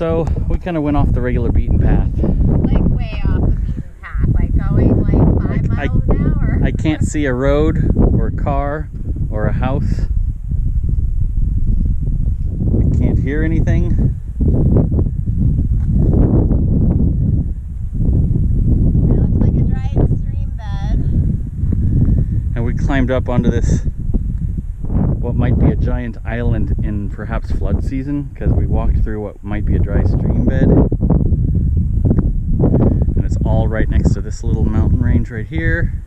So we kind of went off the regular beaten path. Like way off the beaten path, like going like five I- miles an hour. I can't see a road or a car or a house. I can't hear anything. It looks like a dried stream bed. And we climbed up onto this, what might be a giant island in perhaps flood season, because we walked through what might be a dry stream bed. And it's all right next to this little mountain range right here.